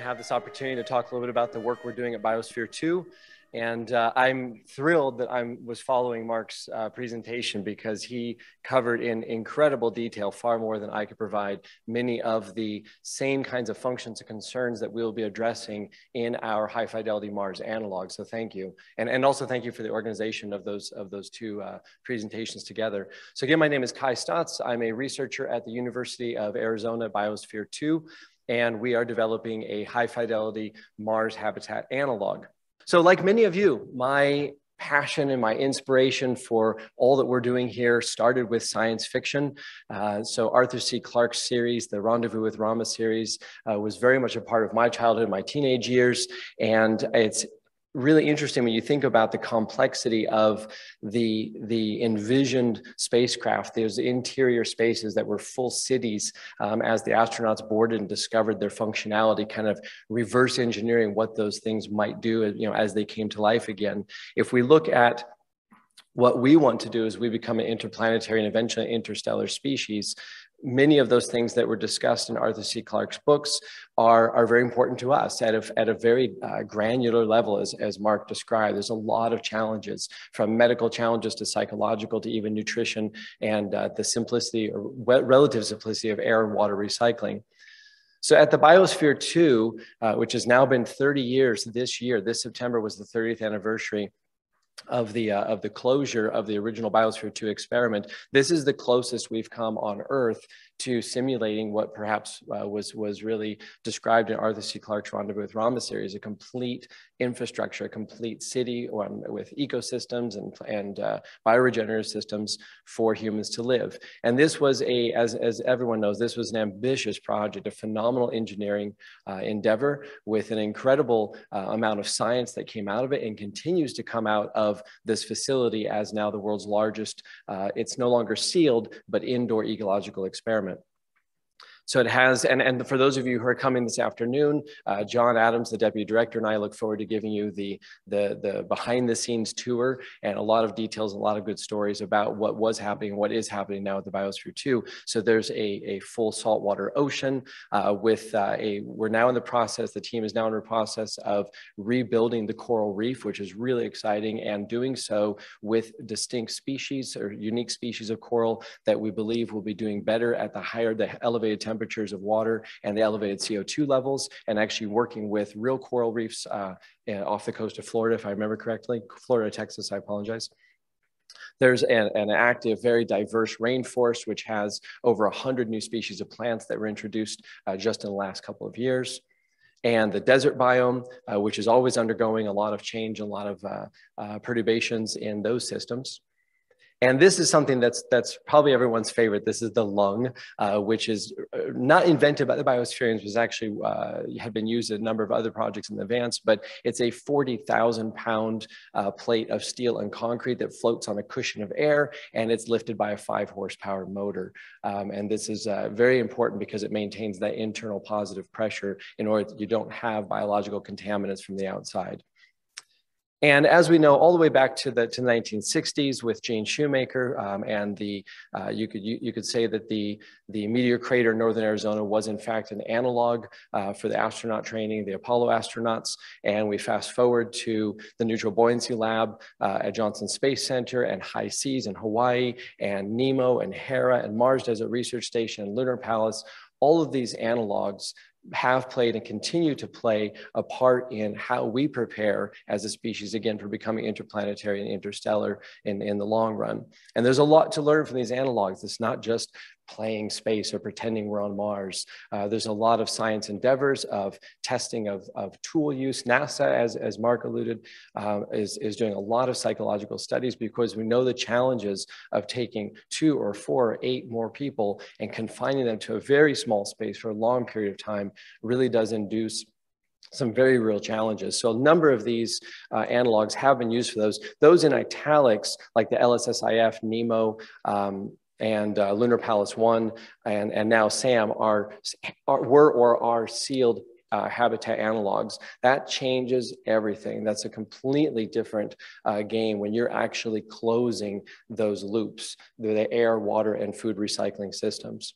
to have this opportunity to talk a little bit about the work we're doing at Biosphere 2. And uh, I'm thrilled that I was following Mark's uh, presentation because he covered in incredible detail, far more than I could provide, many of the same kinds of functions and concerns that we'll be addressing in our high fidelity Mars analog. So thank you. And, and also thank you for the organization of those, of those two uh, presentations together. So again, my name is Kai Staats. I'm a researcher at the University of Arizona Biosphere 2 and we are developing a high fidelity Mars habitat analog. So like many of you, my passion and my inspiration for all that we're doing here started with science fiction. Uh, so Arthur C. Clarke's series, the Rendezvous with Rama series, uh, was very much a part of my childhood, my teenage years, and it's really interesting when you think about the complexity of the the envisioned spacecraft those interior spaces that were full cities um, as the astronauts boarded and discovered their functionality kind of reverse engineering what those things might do you know as they came to life again. If we look at what we want to do is we become an interplanetary and eventually interstellar species many of those things that were discussed in Arthur C. Clarke's books are, are very important to us at a, at a very uh, granular level, as, as Mark described. There's a lot of challenges, from medical challenges to psychological to even nutrition and uh, the simplicity or relative simplicity of air and water recycling. So at the Biosphere 2, uh, which has now been 30 years this year, this September was the 30th anniversary of the uh, of the closure of the original Biosphere 2 experiment. This is the closest we've come on Earth to simulating what perhaps uh, was was really described in Arthur C. Clarke's Rendezvous with Rama series, a complete infrastructure, a complete city um, with ecosystems and and uh, bioregenerative systems for humans to live. And this was a, as as everyone knows, this was an ambitious project, a phenomenal engineering uh, endeavor with an incredible uh, amount of science that came out of it and continues to come out of this facility as now the world's largest. Uh, it's no longer sealed, but indoor ecological experiment. So it has, and, and for those of you who are coming this afternoon, uh, John Adams, the deputy director, and I look forward to giving you the, the, the behind the scenes tour and a lot of details, a lot of good stories about what was happening, what is happening now at the Biosphere 2. So there's a, a full saltwater ocean uh, with uh, a, we're now in the process, the team is now in the process of rebuilding the coral reef, which is really exciting and doing so with distinct species or unique species of coral that we believe will be doing better at the higher, the elevated temperature temperatures of water and the elevated CO2 levels, and actually working with real coral reefs uh, off the coast of Florida, if I remember correctly, Florida, Texas, I apologize. There's an, an, active, very diverse rainforest, which has over 100 new species of plants that were introduced uh, just in the last couple of years. And the desert biome, uh, which is always undergoing a lot of change, a lot of uh, uh perturbations in those systems. And this is something that's that's probably everyone's favorite. This is the lung, uh, which is uh, not invented by the Biospherians, was actually uh, had been used in a number of other projects in advance, but it's a 40,000 pound uh, plate of steel and concrete that floats on a cushion of air, and it's lifted by a five horsepower motor. Um, and this is uh, very important because it maintains that internal positive pressure in order that you don't have biological contaminants from the outside. And as we know, all the way back to the, to the 1960s with Gene Shoemaker um, and the, uh, you, could, you, you, could say that the, the meteor crater in Northern Arizona was in fact an analog uh, for the astronaut training, the Apollo astronauts. And we fast forward to the Neutral Buoyancy Lab uh, at Johnson Space Center and Hi-Seas in Hawaii and NEMO and Hera and Mars Desert Research Station and Lunar Palace all of these analogs have played and continue to play a part in how we prepare as a species, again, for becoming interplanetary and interstellar in, in the long run. And there's a lot to learn from these analogs. It's not just playing space or pretending we're on Mars. Uh, there's a lot of science endeavors of testing of, of tool use. NASA, as, as Mark alluded, uh, is, is doing a lot of psychological studies because we know the challenges of taking two or four or eight more people and confining them to a very small space for a long period of time really does induce some very real challenges. So a number of these uh, analogs have been used for those. Those in italics, like the LSSIF, NEMO, um, and uh, Lunar Palace One, and, and now SAM are, are were or are sealed uh, habitat analogs. That changes everything. That's a completely different uh, game when you're actually closing those loops, the air, water, and food recycling systems.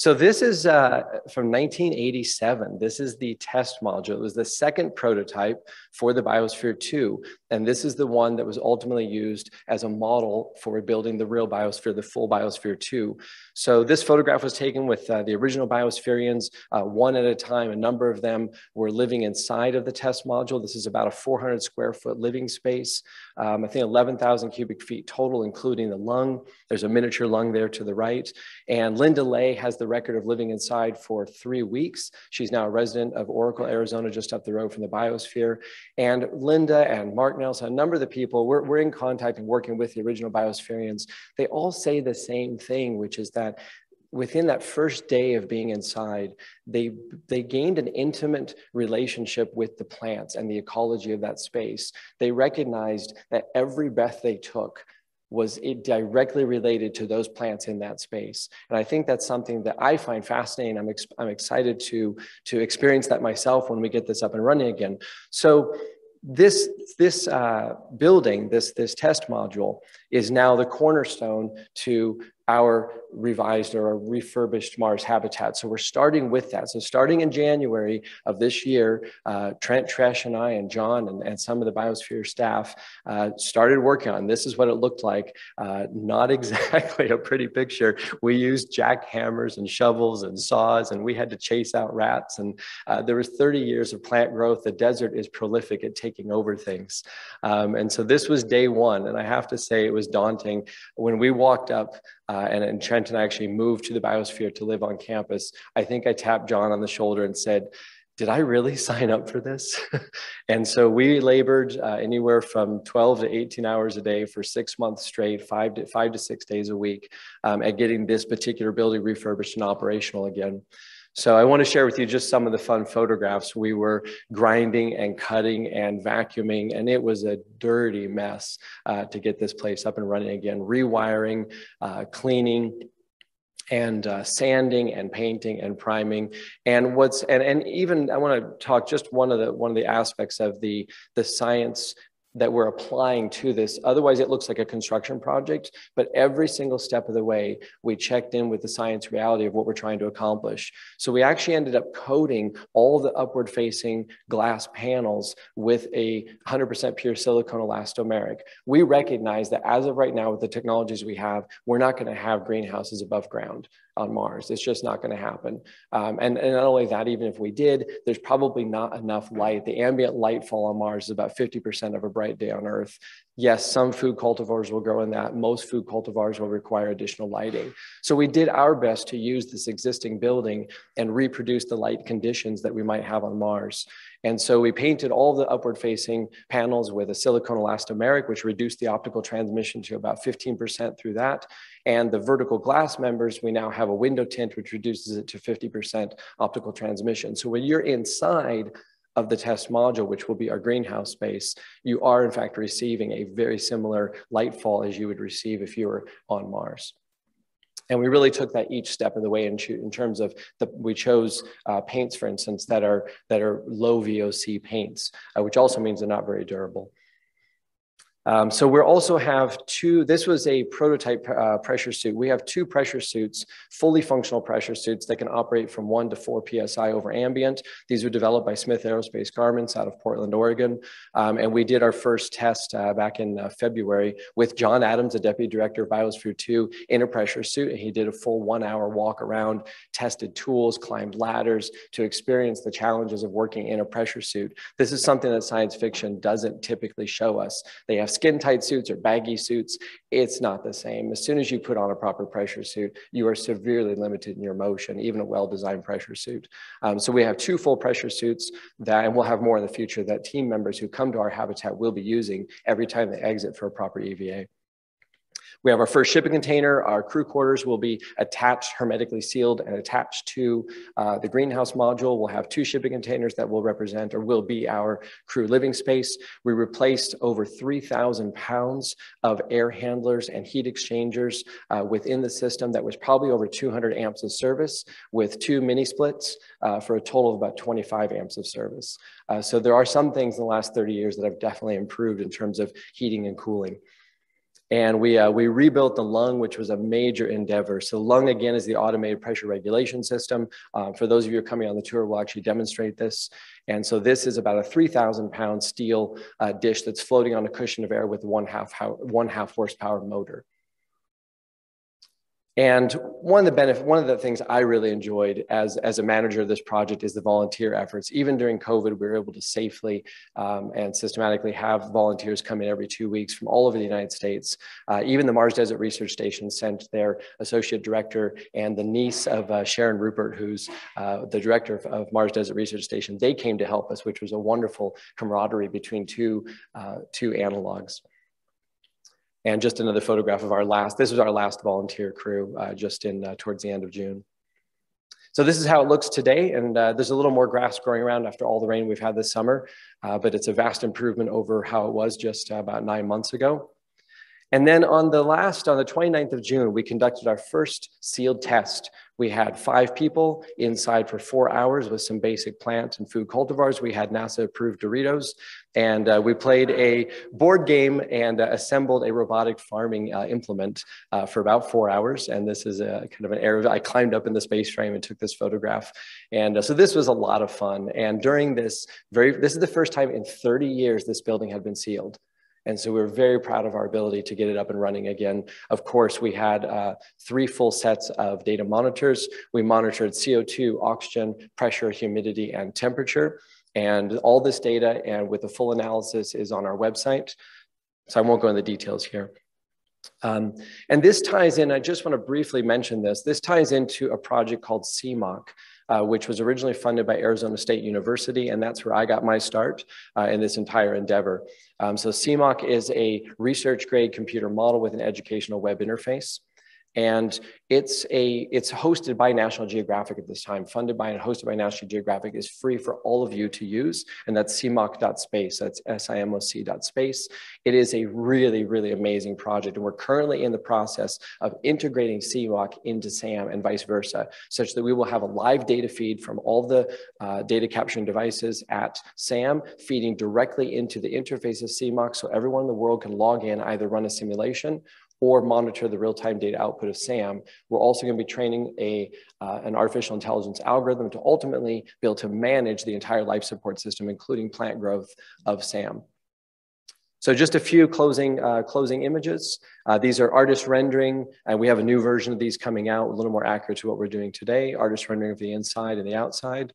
So this is uh, from 1987. This is the test module. It was the second prototype for the Biosphere 2. And this is the one that was ultimately used as a model for building the real Biosphere, the full Biosphere 2. So this photograph was taken with uh, the original Biospherians, uh, one at a time. A number of them were living inside of the test module. This is about a 400 square foot living space. Um, I think 11,000 cubic feet total, including the lung. There's a miniature lung there to the right. And Linda Leigh has the record of living inside for three weeks. She's now a resident of Oracle, Arizona, just up the road from the biosphere. And Linda and Mark Nelson, a number of the people, we're, we're in contact and working with the original biospherians. They all say the same thing, which is that within that first day of being inside, they, they gained an intimate relationship with the plants and the ecology of that space. They recognized that every breath they took was it directly related to those plants in that space. And I think that's something that I find fascinating. I'm, ex I'm excited to, to experience that myself when we get this up and running again. So this, this uh, building, this, this test module is now the cornerstone to our revised or refurbished Mars habitat. So we're starting with that. So starting in January of this year, uh, Trent Tresch and I and John and, and some of the Biosphere staff uh, started working on this is what it looked like. Uh, not exactly a pretty picture. We used jackhammers and shovels and saws and we had to chase out rats. And uh, there was 30 years of plant growth. The desert is prolific at taking over things. Um, and so this was day one. And I have to say it was daunting. When we walked up, uh, and, and Trent and I actually moved to the biosphere to live on campus, I think I tapped John on the shoulder and said, did I really sign up for this? and so we labored uh, anywhere from 12 to 18 hours a day for six months straight, five to, five to six days a week um, at getting this particular building refurbished and operational again. So I want to share with you just some of the fun photographs. We were grinding and cutting and vacuuming, and it was a dirty mess uh, to get this place up and running again. Rewiring, uh, cleaning, and uh, sanding and painting and priming and what's and, and even i want to talk just one of the one of the aspects of the the science that we're applying to this. Otherwise, it looks like a construction project, but every single step of the way, we checked in with the science reality of what we're trying to accomplish. So we actually ended up coating all the upward facing glass panels with a 100% pure silicone elastomeric. We recognize that as of right now, with the technologies we have, we're not gonna have greenhouses above ground on Mars. It's just not going to happen. Um, and, and not only that, even if we did, there's probably not enough light. The ambient light fall on Mars is about 50% of a bright day on Earth. Yes, some food cultivars will grow in that. Most food cultivars will require additional lighting. So we did our best to use this existing building and reproduce the light conditions that we might have on Mars. And so we painted all the upward facing panels with a silicone elastomeric, which reduced the optical transmission to about 15% through that. And the vertical glass members, we now have a window tint, which reduces it to 50% optical transmission. So when you're inside of the test module, which will be our greenhouse space, you are in fact receiving a very similar light fall as you would receive if you were on Mars. And we really took that each step of the way in, in terms of the, we chose uh, paints, for instance, that are, that are low VOC paints, uh, which also means they're not very durable. Um, so we also have two, this was a prototype uh, pressure suit. We have two pressure suits, fully functional pressure suits that can operate from one to four PSI over ambient. These were developed by Smith Aerospace Garments out of Portland, Oregon. Um, and we did our first test uh, back in uh, February with John Adams, the Deputy Director of Biosphere 2 in a pressure suit. And he did a full one hour walk around, tested tools, climbed ladders to experience the challenges of working in a pressure suit. This is something that science fiction doesn't typically show us. They have skin tight suits or baggy suits, it's not the same. As soon as you put on a proper pressure suit, you are severely limited in your motion, even a well-designed pressure suit. Um, so we have two full pressure suits that, and we'll have more in the future that team members who come to our habitat will be using every time they exit for a proper EVA. We have our first shipping container. Our crew quarters will be attached, hermetically sealed and attached to uh, the greenhouse module. We'll have two shipping containers that will represent or will be our crew living space. We replaced over 3,000 pounds of air handlers and heat exchangers uh, within the system that was probably over 200 amps of service with two mini splits uh, for a total of about 25 amps of service. Uh, so there are some things in the last 30 years that have definitely improved in terms of heating and cooling. And we, uh, we rebuilt the lung, which was a major endeavor. So lung, again, is the automated pressure regulation system. Uh, for those of you coming on the tour, we'll actually demonstrate this. And so this is about a 3,000 pound steel uh, dish that's floating on a cushion of air with one half, one half horsepower motor. And one of the benefit, one of the things I really enjoyed as, as a manager of this project is the volunteer efforts. Even during COVID, we were able to safely um, and systematically have volunteers come in every two weeks from all over the United States. Uh, even the Mars Desert Research Station sent their associate director and the niece of uh, Shannon Rupert, who's uh, the director of, of, Mars Desert Research Station. They came to help us, which was a wonderful camaraderie between two, uh, two analogs. And just another photograph of our last, this was our last volunteer crew uh, just in uh, towards the end of June. So this is how it looks today. And uh, there's a little more grass growing around after all the rain we've had this summer, uh, but it's a vast improvement over how it was just uh, about nine months ago. And then on the last, on the 29th of June, we conducted our first sealed test. We had five people inside for four hours with some basic plant and food cultivars. We had NASA approved Doritos and uh, we played a board game and uh, assembled a robotic farming uh, implement uh, for about four hours. And this is a kind of an area, I climbed up in the space frame and took this photograph. And uh, so this was a lot of fun. And during this very, this is the first time in 30 years this building had been sealed. And so we are very proud of our ability to get it up and running again. Of course, we had uh, three full sets of data monitors. We monitored CO2, oxygen, pressure, humidity, and temperature. And all this data and with the full analysis is on our website. So I won't go into the details here. Um, and this ties in, I just want to briefly mention this, this ties into a project called SIMOC, uh, which was originally funded by Arizona State University, and that's where I got my start uh, in this entire endeavor. Um, so SIMOC is a research grade computer model with an educational web interface. And it's a it's hosted by National Geographic at this time, funded by and hosted by National Geographic, is free for all of you to use, and that's simoc.space. That's S-I-M-O-C.space. It is a really, really amazing project, and we're currently in the process of integrating SIMOC into SAM and vice versa, such that we will have a live data feed from all the uh, data capturing devices at SAM, feeding directly into the interface of SIMOC, so everyone in the world can log in, either run a simulation or monitor the real-time data output of SAM. We're also going to be training a, uh, an artificial intelligence algorithm to ultimately be able to manage the entire life support system, including plant growth of SAM. So just a few closing, uh, closing images. Uh, these are artist rendering, and we have a new version of these coming out, a little more accurate to what we're doing today, artist rendering of the inside and the outside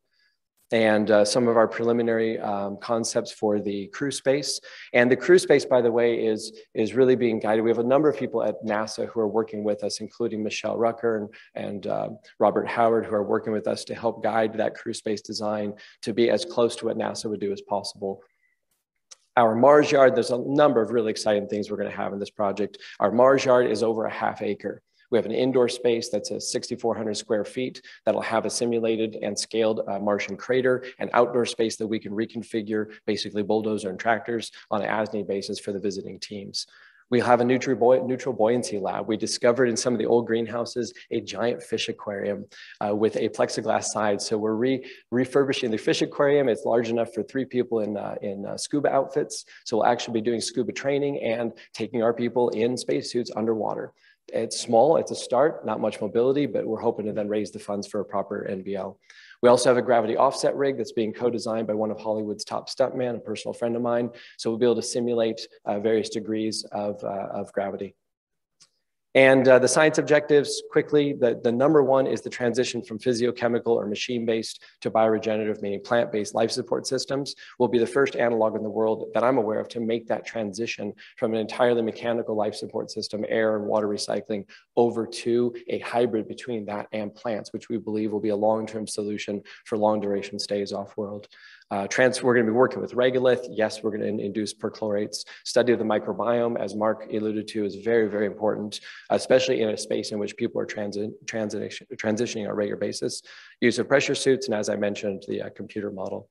and uh, some of our preliminary um, concepts for the crew space. And the crew space, by the way, is, is really being guided. We have a number of people at NASA who are working with us, including Michelle Rucker and, and uh, Robert Howard, who are working with us to help guide that crew space design to be as close to what NASA would do as possible. Our Mars yard, there's a number of really exciting things we're gonna have in this project. Our Mars yard is over a half acre. We have an indoor space that's a 6,400 square feet that'll have a simulated and scaled uh, Martian crater, and outdoor space that we can reconfigure, basically bulldozer and tractors on an as-need basis for the visiting teams. We have a neutral, buoy neutral, buoyancy lab. We discovered in some of the old greenhouses a giant fish aquarium uh, with a plexiglass side. So we're re refurbishing the fish aquarium. It's large enough for three people in, uh, in uh, scuba outfits. So we'll actually be doing scuba training and taking our people in spacesuits underwater. It's small, it's a start, not much mobility, but we're hoping to then raise the funds for a proper NBL. We also have a gravity offset rig that's being co-designed by one of Hollywood's top stuntmen, a personal friend of mine. So we'll be able to simulate uh, various degrees of, uh, of gravity. And uh, the science objectives, quickly, the, the number one is the transition from physiochemical or machine-based to bioregenerative, meaning plant-based life support systems. will be the first analog in the world that I'm aware of to make that transition from an entirely mechanical life support system, air and water recycling, over to a hybrid between that and plants, which we believe will be a long-term solution for long duration stays off-world. Uh, trans, we're going to be working with regolith. Yes, we're going to induce perchlorates. Study of the microbiome, as Mark alluded to, is very, very important, especially in a space in which people are transi transition, transitioning on a regular basis. Use of pressure suits, and as I mentioned, the uh, computer model.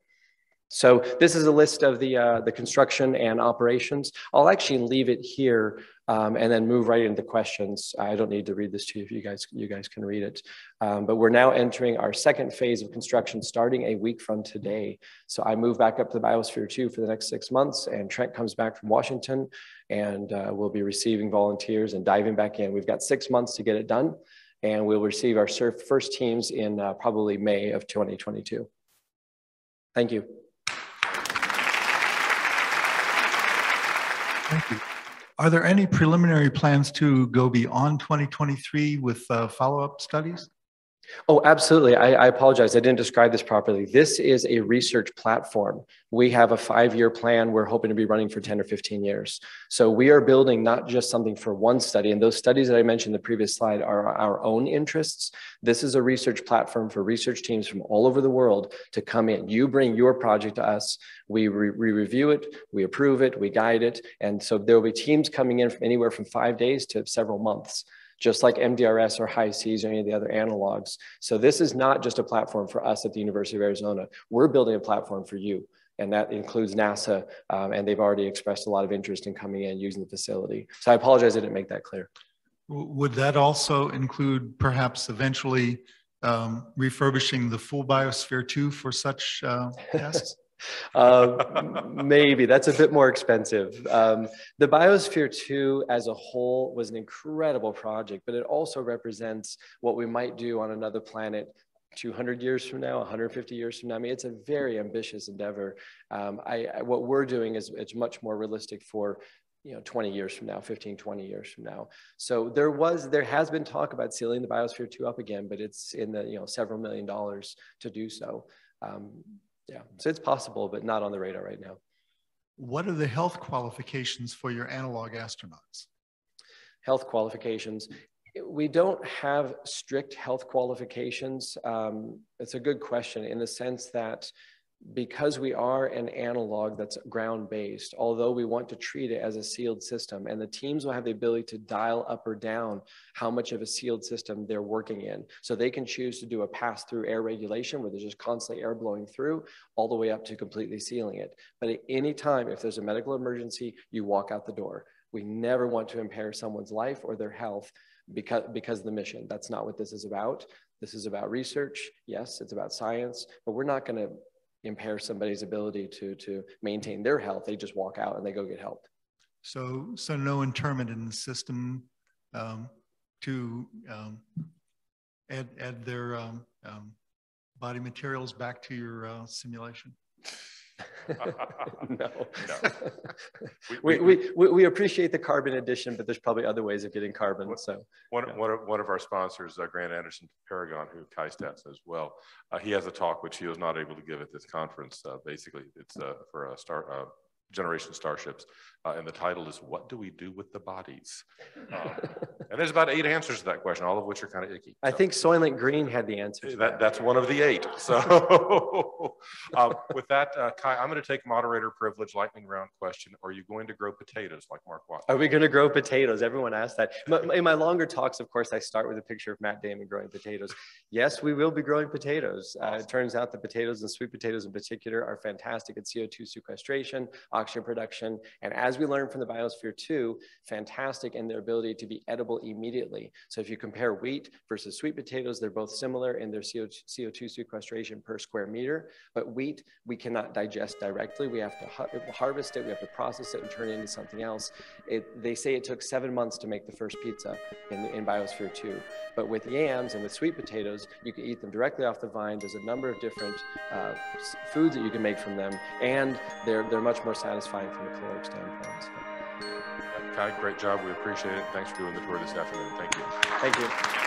So this is a list of the, uh, the construction and operations. I'll actually leave it here um, and then move right into questions. I don't need to read this to you if you guys, you guys can read it. Um, but we're now entering our second phase of construction starting a week from today. So I move back up to the Biosphere 2 for the next six months and Trent comes back from Washington and uh, we'll be receiving volunteers and diving back in. We've got six months to get it done and we'll receive our first teams in uh, probably May of 2022. Thank you. Thank you. Are there any preliminary plans to go beyond 2023 with uh, follow-up studies? Oh, absolutely. I, I, apologize. I didn't describe this properly. This is a research platform. We have a five year plan. We're hoping to be running for 10 or 15 years. So we are building not just something for one study, and those studies that I mentioned in the previous slide are our own interests. This is a research platform for research teams from all over the world to come in. You bring your project to us. We, re review it, we approve it, we guide it. And so there will be teams coming in from anywhere from five days to several months just like MDRS or Hi-Seas or any of the other analogs. So this is not just a platform for us at the University of Arizona. We're building a platform for you. And that includes NASA, um, and they've already expressed a lot of interest in coming in using the facility. So I apologize I didn't make that clear. Would that also include perhaps eventually um, refurbishing the full Biosphere 2 for such uh, tests? uh, maybe that's a bit more expensive. Um, the Biosphere 2 as a whole was an incredible project, but it also represents what we might do on another planet 200 years from now, 150 years from now. I mean, it's a very ambitious endeavor. Um, I, I, what we're doing is it's much more realistic for you know 20 years from now 15 20 years from now so there was there has been talk about sealing the biosphere 2 up again but it's in the you know several million dollars to do so um, yeah, so it's possible, but not on the radar right now. What are the health qualifications for your analog astronauts? Health qualifications. We don't have strict health qualifications. Um, it's a good question in the sense that because we are an analog that's ground based, although we want to treat it as a sealed system, and the teams will have the ability to dial up or down how much of a sealed system they're working in. So they can choose to do a pass through air regulation where there's just constantly air blowing through, all the way up to completely sealing it. But at any time, if there's a medical emergency, you walk out the door. We never want to impair someone's life or their health because, because the mission. That's not what this is about. This is about research. Yes, it's about science, but we're not going to impair somebody's ability to to maintain their health. They just walk out and they go get help. So so no interment in the system um, to um, add add their um, um body materials back to your uh, simulation. no. no. We, we, we, we, appreciate the carbon addition, but there's probably other ways of getting carbon. One, so one, yeah. one, of, one of our sponsors, uh, Grant Anderson Paragon, who KISTATs as well, uh, he has a talk which he was not able to give at this conference. Uh, basically, it's uh, for a star uh, generation starships. Uh, and the title is What Do We Do with the Bodies? Uh, and there's about eight answers to that question, all of which are kind of icky. I think Soylent Green had the answer. That, that's one of the eight. So uh, with that, uh, Kai, I'm going to take moderator privilege, lightning round question. Are you going to grow potatoes like Mark Watney? Are we going to grow potatoes? Everyone asks that. In my longer talks, of course, I start with a picture of Matt Damon growing potatoes. Yes, we will be growing potatoes. Uh, it turns out that potatoes and sweet potatoes in particular are fantastic at CO2 sequestration, oxygen production. And as we learned from the Biosphere 2, fantastic in their ability to be edible immediately. So if you compare wheat versus sweet potatoes, they're both similar in their CO2 sequestration per square meter. But wheat, we cannot digest directly. We have to harvest it, we have to process it and turn it into something else. It, they say it took seven months to make the first pizza in, in Biosphere 2. But with yams and with sweet potatoes, you can eat them directly off the vine. There's a number of different uh, foods that you can make from them, and they're, they're much more satisfying from a caloric standpoint. So. Kai, great job. We appreciate it. Thanks for doing the tour this afternoon. Thank you. Thank you.